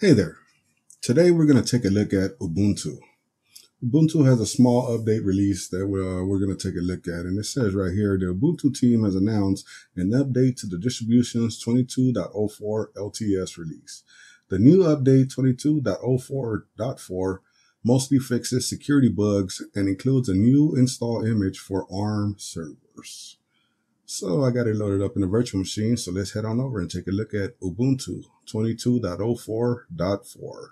Hey there. Today we're going to take a look at Ubuntu. Ubuntu has a small update release that we're, uh, we're going to take a look at. And it says right here, the Ubuntu team has announced an update to the distribution's 22.04 LTS release. The new update 22.04.4 mostly fixes security bugs and includes a new install image for ARM servers. So I got it loaded up in the virtual machine. So let's head on over and take a look at Ubuntu 22.04.4.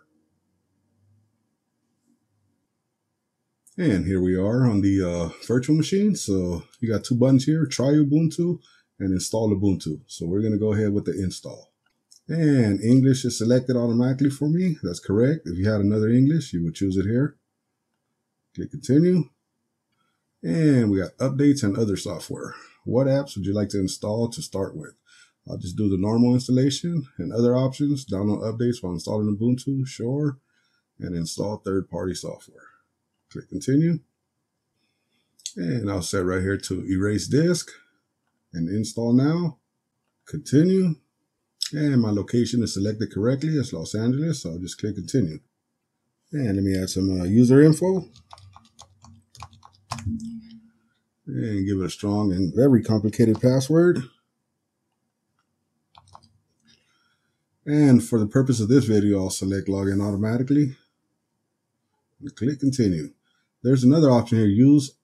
And here we are on the uh, virtual machine. So you got two buttons here, try Ubuntu and install Ubuntu. So we're going to go ahead with the install. And English is selected automatically for me. That's correct. If you had another English, you would choose it here. Click continue. And we got updates and other software. What apps would you like to install to start with? I'll just do the normal installation and other options. Download updates while installing Ubuntu, sure. And install third-party software. Click continue. And I'll set right here to erase disk and install now. Continue. And my location is selected correctly. It's Los Angeles. So I'll just click continue. And let me add some uh, user info and give it a strong and very complicated password. And for the purpose of this video, I'll select login automatically and click continue. There's another option here, use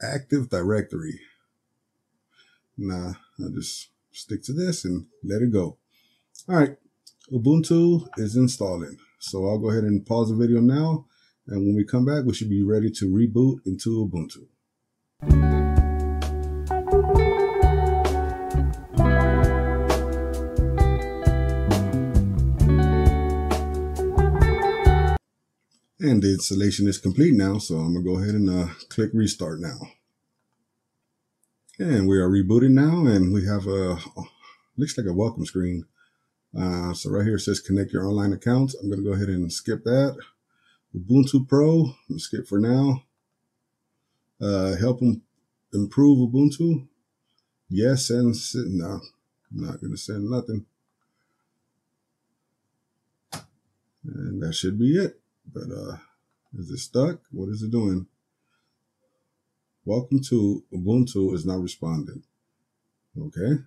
Active Directory. Nah, I'll just stick to this and let it go. All right, Ubuntu is installing. So I'll go ahead and pause the video now. And when we come back, we should be ready to reboot into Ubuntu. And the installation is complete now, so I'm gonna go ahead and uh, click restart now. And we are rebooting now, and we have a looks like a welcome screen. Uh, so right here it says connect your online accounts. I'm gonna go ahead and skip that. Ubuntu Pro, skip for now. Uh, help them improve Ubuntu. Yes, and no, I'm not gonna send nothing. And that should be it. But uh, is it stuck? What is it doing? Welcome to Ubuntu is not responding. Okay.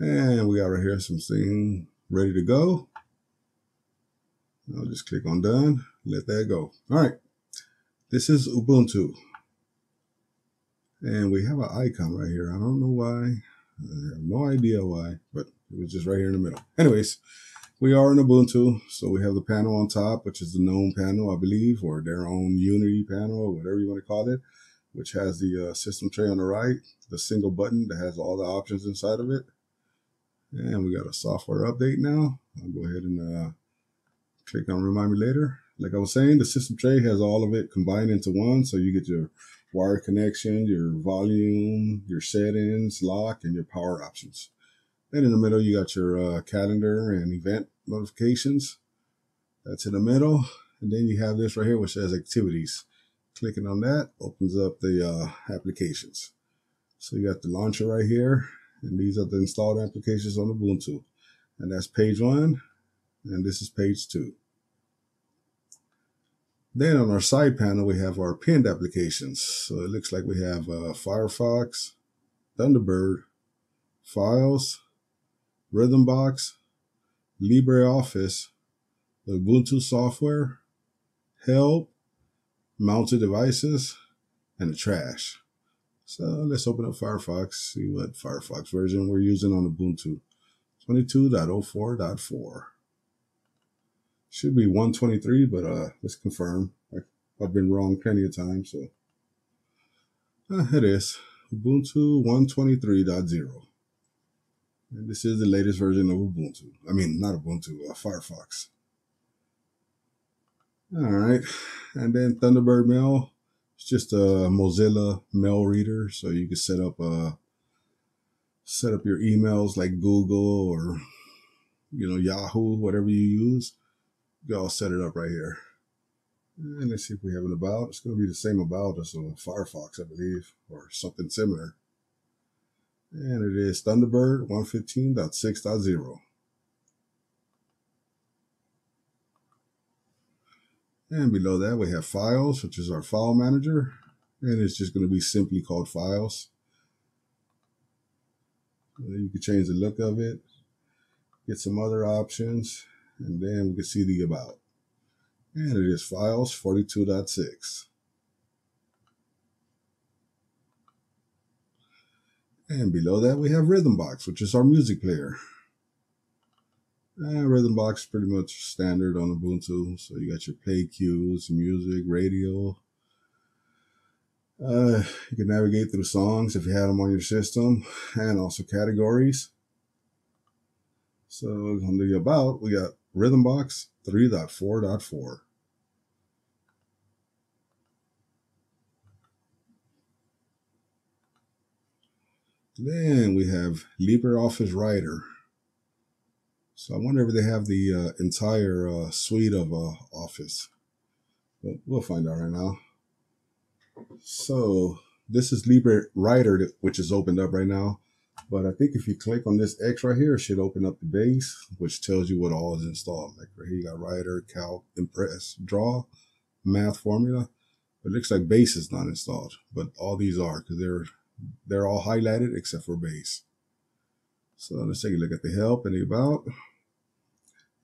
And we got right here something ready to go. I'll just click on done, let that go. All right. This is Ubuntu. And we have an icon right here. I don't know why. I have no idea why, but it was just right here in the middle. Anyways, we are in Ubuntu, so we have the panel on top, which is the GNOME panel, I believe, or their own Unity panel, or whatever you want to call it, which has the uh, system tray on the right, the single button that has all the options inside of it. And we got a software update now. I'll go ahead and uh, click on Remind Me Later. Like I was saying, the system tray has all of it combined into one, so you get your wire connection, your volume, your settings, lock, and your power options. And in the middle, you got your uh, calendar and event notifications. That's in the middle. And then you have this right here, which says activities. Clicking on that opens up the uh, applications. So you got the launcher right here. And these are the installed applications on the Ubuntu. And that's page one. And this is page two. Then on our side panel, we have our pinned applications. So it looks like we have uh, Firefox, Thunderbird, Files, Rhythmbox, LibreOffice, the Ubuntu software, help, mounted devices, and the trash. So let's open up Firefox, see what Firefox version we're using on Ubuntu 22.04.4. Should be 123, but uh, let's confirm. I've been wrong plenty of times, so uh, it is Ubuntu 123.0. And this is the latest version of Ubuntu. I mean, not Ubuntu, uh, Firefox. All right. And then Thunderbird Mail. It's just a Mozilla mail reader. So you can set up uh set up your emails like Google or you know Yahoo, whatever you use. I'll set it up right here. And let's see if we have an about. It's going to be the same about as on Firefox, I believe, or something similar. And it is Thunderbird 115.6.0. And below that, we have files, which is our file manager. And it's just going to be simply called files. You can change the look of it, get some other options and then we can see the about. And it is files 42.6. And below that, we have Rhythmbox, which is our music player. And Rhythmbox is pretty much standard on Ubuntu. So you got your play queues, music, radio. Uh, you can navigate through songs if you had them on your system, and also categories. So on the about, we got Rhythmbox 3.4.4. Then we have LibreOffice Writer. So I wonder if they have the uh, entire uh, suite of uh, Office. But we'll find out right now. So this is Libre Writer, which is opened up right now. But I think if you click on this X right here, it should open up the base, which tells you what all is installed. Like right here, you got Writer, Calc, Impress, Draw, Math Formula. It looks like base is not installed, but all these are because they're they're all highlighted except for base. So let's take a look at the help and the about.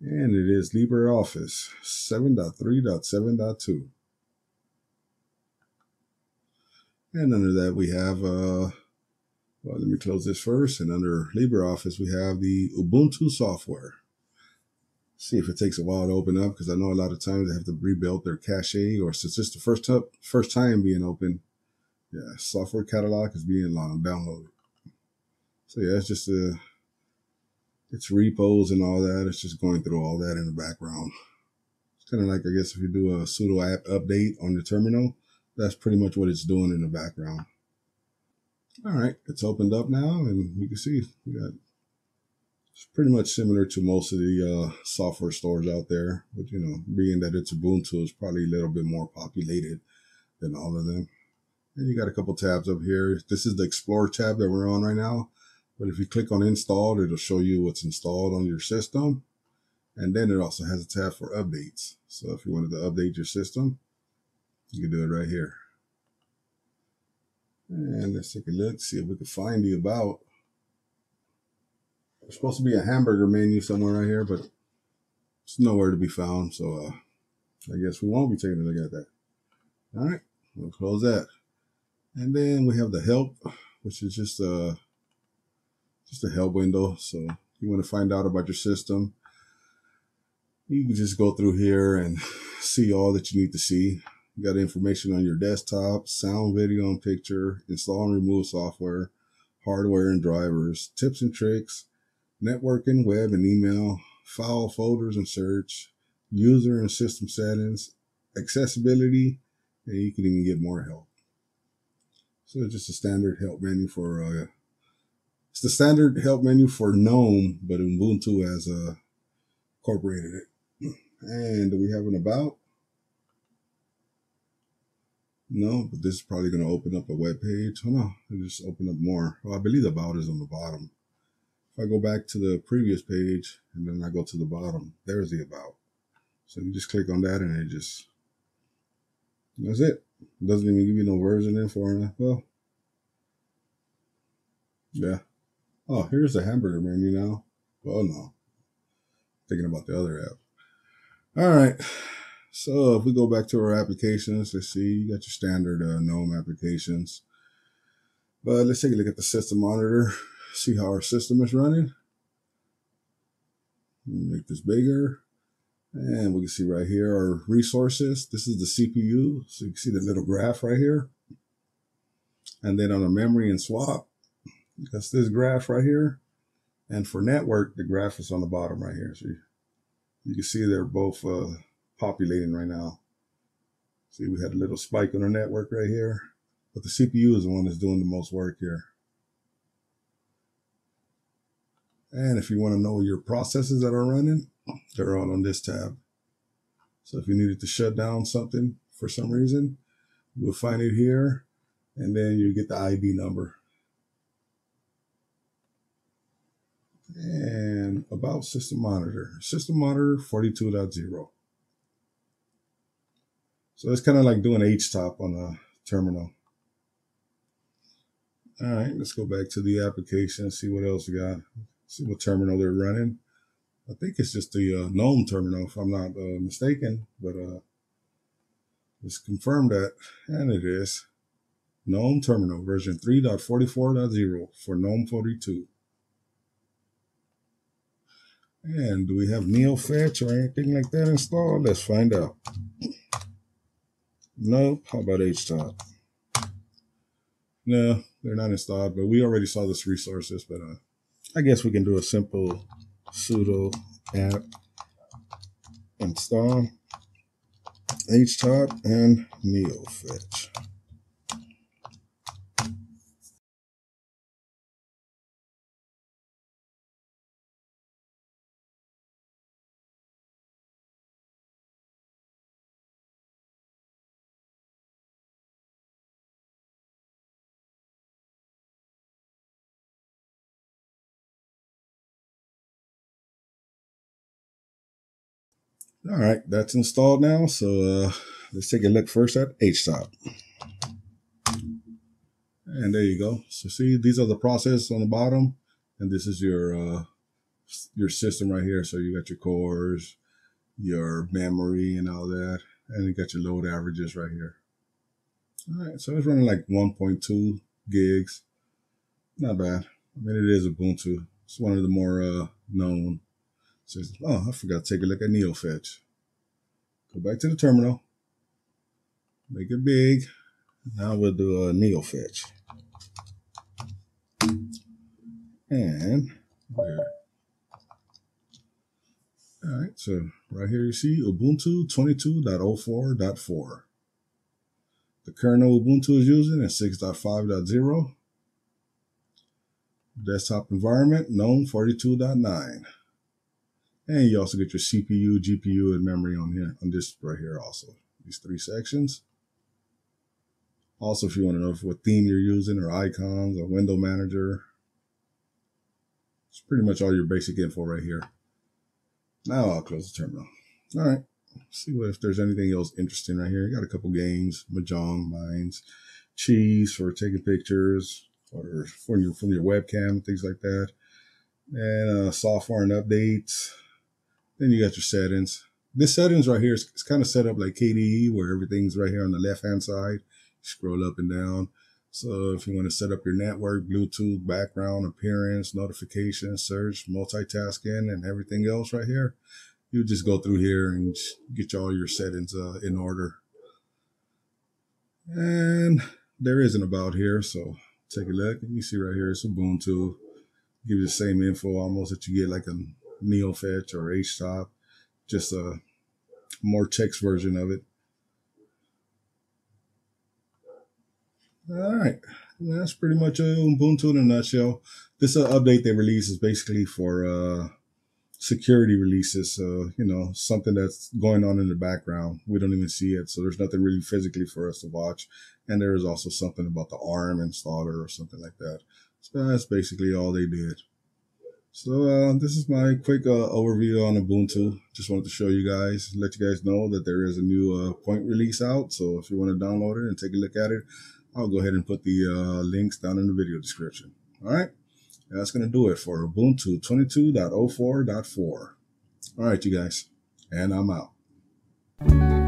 And it is LibreOffice 7.3.7.2. And under that we have, uh, well, let me close this first. And under LibreOffice, we have the Ubuntu software. See if it takes a while to open up because I know a lot of times they have to rebuild their cache or since it's the first, t- first time being open, yeah, software catalog is being long downloaded. So yeah, it's just a, uh, it's repos and all that. It's just going through all that in the background. It's kind of like, I guess, if you do a sudo apt update on your terminal, that's pretty much what it's doing in the background. All right, it's opened up now, and you can see we got it's pretty much similar to most of the uh, software stores out there. But you know, being that it's Ubuntu, it's probably a little bit more populated than all of them. And you got a couple tabs up here. This is the Explore tab that we're on right now. But if you click on installed, it'll show you what's installed on your system. And then it also has a tab for updates. So if you wanted to update your system, you can do it right here. And let's take a look, see if we can find the about. There's supposed to be a hamburger menu somewhere right here, but it's nowhere to be found. So uh, I guess we won't be taking a look at that. All right, we'll close that. And then we have the help, which is just a, just a help window. So you want to find out about your system, you can just go through here and see all that you need to see. You got information on your desktop, sound, video, and picture, install and remove software, hardware and drivers, tips and tricks, networking, web and email, file folders and search, user and system settings, accessibility, and you can even get more help. So it's just a standard help menu for uh, it's the standard help menu for GNOME, but Ubuntu has uh, incorporated it. And we have an about? No, but this is probably going to open up a web page. Oh no, it just open up more. I believe the about is on the bottom. If I go back to the previous page and then I go to the bottom, there's the about. So you just click on that and it just, that's it. It doesn't even give you no version info. Well, yeah. Oh, here's the hamburger menu now. Well, no. Thinking about the other app. All right. So if we go back to our applications, let's see, you got your standard uh, GNOME applications. But let's take a look at the system monitor, see how our system is running. Make this bigger. And we can see right here our resources. This is the CPU. So you can see the little graph right here. And then on the memory and swap, that's this graph right here. And for network, the graph is on the bottom right here. So you, you can see they're both uh, populating right now. See, we had a little spike on our network right here, but the CPU is the one that's doing the most work here. And if you want to know your processes that are running, they're all on this tab. So if you needed to shut down something for some reason, you will find it here and then you get the ID number. And about system monitor, system monitor 42.0. So it's kind of like doing H-top on a terminal. All right, let's go back to the application, and see what else we got. See what terminal they're running. I think it's just the uh, GNOME terminal, if I'm not uh, mistaken, but uh, let's confirm that, and it is. GNOME terminal version 3.44.0 for GNOME 42. And do we have NeoFetch or anything like that installed? Let's find out. Nope. How about HTOP? No, they're not installed, but we already saw this resources, but uh, I guess we can do a simple sudo apt install htop and neofetch. All right, that's installed now. So uh, let's take a look first at HTOP. And there you go. So see, these are the processes on the bottom, and this is your uh, your system right here. So you got your cores, your memory, and all that, and you got your load averages right here. All right, so it's running like 1.2 gigs. Not bad. I mean, it is Ubuntu. It's one of the more uh, known Says, oh, I forgot to take a look at NeoFetch. Go back to the terminal. Make it big. Now we'll do a NeoFetch. And where? All right, so right here you see Ubuntu 22.04.4. The kernel Ubuntu is using is 6.5.0. Desktop environment, GNOME 42.9. And you also get your CPU, GPU, and memory on here, on this right here also. These three sections. Also, if you want to know what theme you're using or icons or window manager, it's pretty much all your basic info right here. Now I'll close the terminal. All right. see what if there's anything else interesting right here. You got a couple games, Mahjong, Mines, Cheese for taking pictures or from your from your webcam, things like that. And uh, software and updates. Then you got your settings. This settings right here is kind of set up like KDE where everything's right here on the left hand side. Scroll up and down. So if you want to set up your network, Bluetooth, background, appearance, notification, search, multitasking, and everything else right here, you just go through here and get all your settings uh, in order. And there is an about here, so take a look. You see right here, it's Ubuntu. Give you the same info almost that you get like a NeoFetch or HTOP, just a more text version of it. All right, that's pretty much Ubuntu in a nutshell. This uh, update they release is basically for uh, security releases. So you know something that's going on in the background. We don't even see it, so there's nothing really physically for us to watch. And there is also something about the ARM installer or something like that. So that's basically all they did. So uh, this is my quick uh, overview on Ubuntu. Just wanted to show you guys, let you guys know that there is a new uh, point release out. So if you want to download it and take a look at it, I'll go ahead and put the uh, links down in the video description. All right, that's going to do it for Ubuntu 22.04.4. All right, you guys, and I'm out.